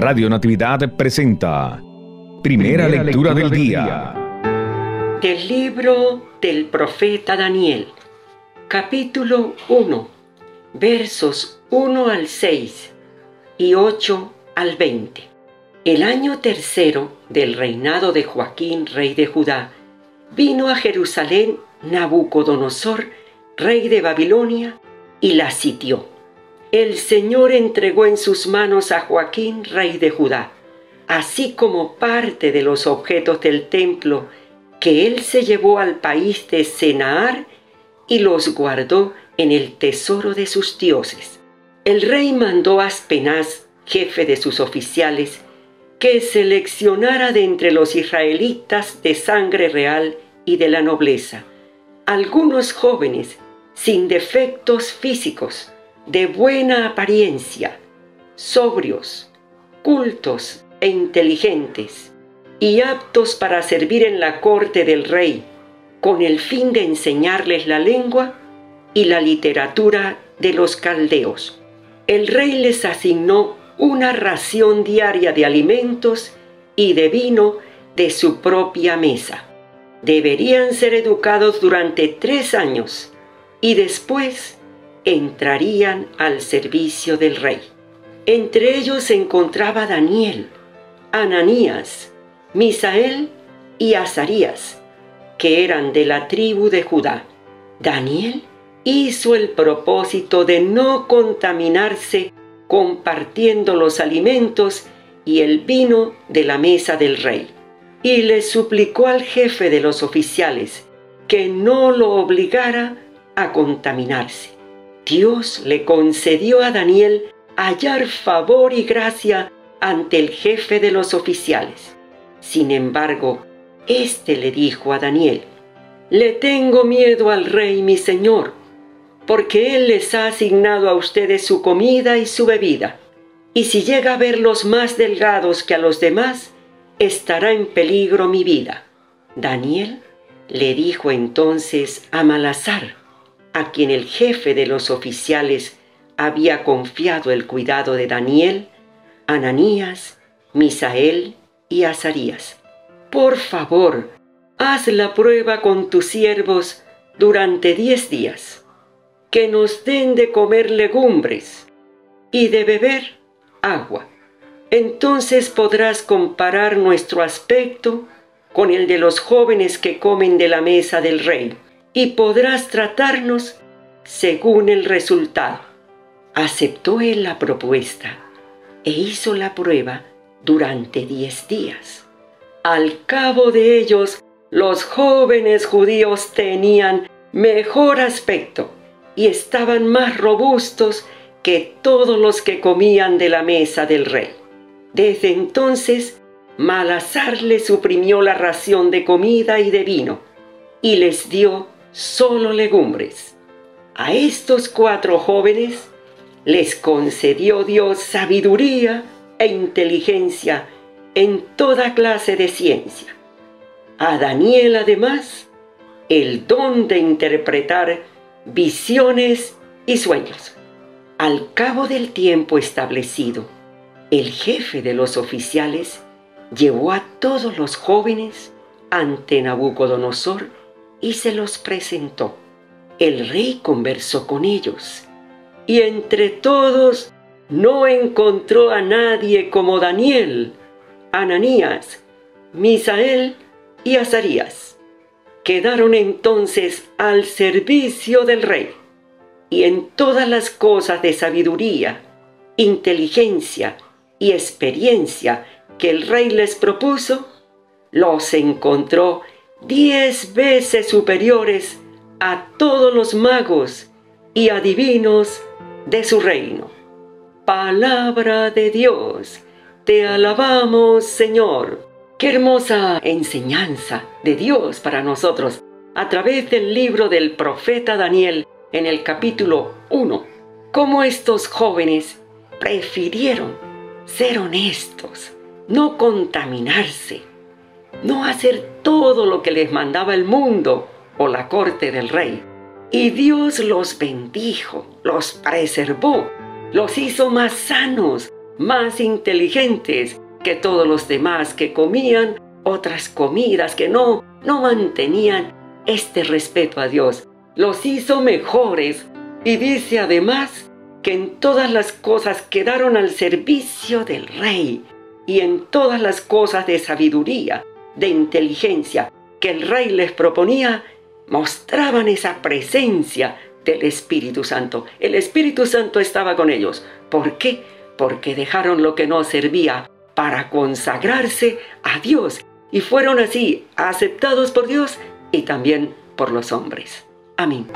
Radio Natividad presenta Primera, lectura, del día. Del libro del profeta Daniel, capítulo 1, versos 1 al 6 y 8 al 20. El año tercero del reinado de Joaquín, rey de Judá, vino a Jerusalén Nabucodonosor, rey de Babilonia, y la sitió el Señor entregó en sus manos a Joaquín, rey de Judá, así como parte de los objetos del templo que él se llevó al país de Senaar y los guardó en el tesoro de sus dioses. El rey mandó a Aspenaz, jefe de sus oficiales, que seleccionara de entre los israelitas de sangre real y de la nobleza algunos jóvenes sin defectos físicos, de buena apariencia, sobrios, cultos e inteligentes, y aptos para servir en la corte del rey, con el fin de enseñarles la lengua y la literatura de los caldeos. El rey les asignó una ración diaria de alimentos y de vino de su propia mesa. Deberían ser educados durante tres años y después entrarían al servicio del rey. Entre ellos se encontraba Daniel, Ananías, Misael y Azarías, que eran de la tribu de Judá. Daniel hizo el propósito de no contaminarse compartiendo los alimentos y el vino de la mesa del rey, y le suplicó al jefe de los oficiales que no lo obligara a contaminarse. Dios le concedió a Daniel hallar favor y gracia ante el jefe de los oficiales. Sin embargo, éste le dijo a Daniel, Le tengo miedo al rey mi señor, porque él les ha asignado a ustedes su comida y su bebida, y si llega a verlos más delgados que a los demás, estará en peligro mi vida. Daniel le dijo entonces a Malazar, a quien el jefe de los oficiales había confiado el cuidado de Daniel, Ananías, Misael y Azarías. Por favor, haz la prueba con tus siervos durante diez días, que nos den de comer legumbres y de beber agua. Entonces podrás comparar nuestro aspecto con el de los jóvenes que comen de la mesa del rey y podrás tratarnos según el resultado. Aceptó él la propuesta e hizo la prueba durante diez días. Al cabo de ellos, los jóvenes judíos tenían mejor aspecto y estaban más robustos que todos los que comían de la mesa del rey. Desde entonces, Malazar les suprimió la ración de comida y de vino y les dio solo legumbres. A estos cuatro jóvenes les concedió Dios sabiduría e inteligencia en toda clase de ciencia. A Daniel además el don de interpretar visiones y sueños. Al cabo del tiempo establecido, el jefe de los oficiales llevó a todos los jóvenes ante Nabucodonosor y se los presentó. El rey conversó con ellos y entre todos no encontró a nadie como Daniel, Ananías, Misael y Azarías. Quedaron entonces al servicio del rey y en todas las cosas de sabiduría, inteligencia y experiencia que el rey les propuso, los encontró diez veces superiores a todos los magos y adivinos de su reino. Palabra de Dios, te alabamos Señor. Qué hermosa enseñanza de Dios para nosotros a través del libro del profeta Daniel en el capítulo 1. Cómo estos jóvenes prefirieron ser honestos, no contaminarse, no hacer todo lo que les mandaba el mundo o la corte del rey. Y Dios los bendijo, los preservó, los hizo más sanos, más inteligentes que todos los demás que comían otras comidas que no, no mantenían este respeto a Dios. Los hizo mejores y dice además que en todas las cosas quedaron al servicio del rey y en todas las cosas de sabiduría, de inteligencia que el rey les proponía, mostraban esa presencia del Espíritu Santo. El Espíritu Santo estaba con ellos. ¿Por qué? Porque dejaron lo que no servía para consagrarse a Dios y fueron así aceptados por Dios y también por los hombres. Amén.